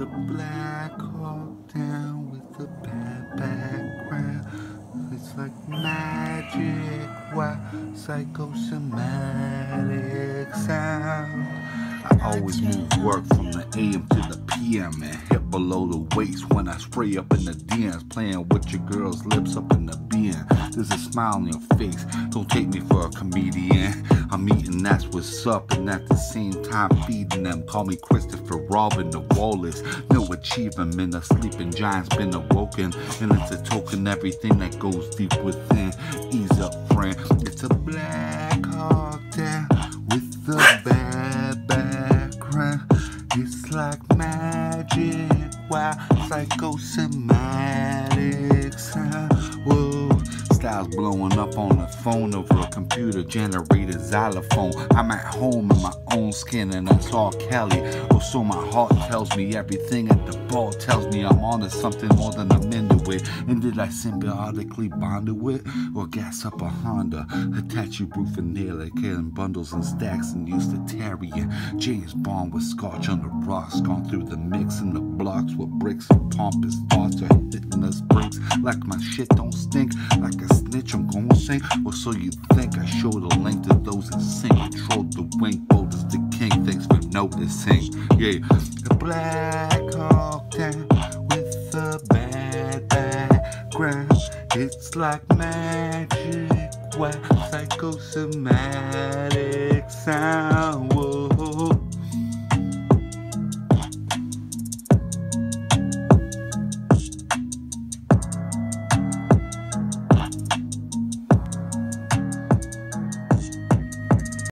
It's a black hawk down with a bad background. It's like magic, why psychosomatic sound. I always move work from the AM to the PM and hit below the waist when I spray up in the DMs, playing with your girl's lips up in the BN. There's a smile on your face, don't take me for a comedian. I'm eating, that's what's up, and at the same time feeding them. Call me Christopher Robin, the Wallace. No achievement, a sleeping giant's been awoken, and it's a token everything that goes deep within. Ease up, friend. It's a black hawk down with the bad background. It's like magic, wow, psychosomatic blowing up on the phone over a computer generated xylophone. I'm at home in my own skin, and that's all Kelly. Oh, so my heart tells me everything at the ball tells me I'm onto something more than I'm into it. And did I symbiotically bond it with, or gas up a Honda? Attach your roof and nail it, killing bundles and stacks and used to it. James Bond with scotch on the rocks, gone through the mix in the blocks with bricks and pompous thoughts are hitting us bricks. Like my shit don't stink, like a snitch I'm gonna sing. Or so you think I show the length of those that sing. Control the wing, bold as the king. Thanks for noticing. Yeah, the black hawk down with the bad background. It's like magic, why psychosomatic sound.